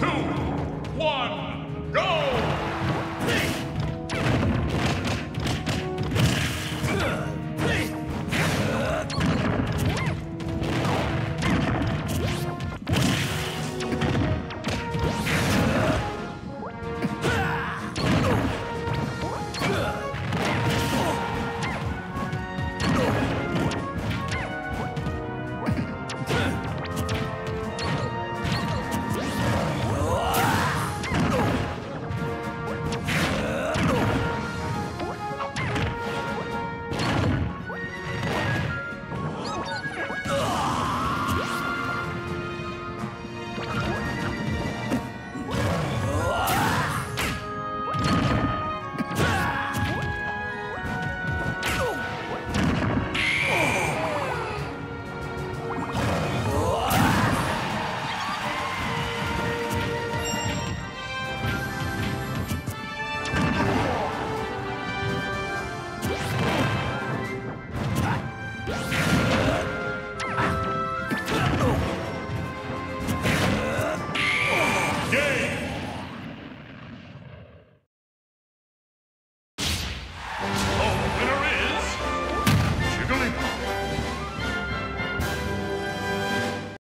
two, one, go!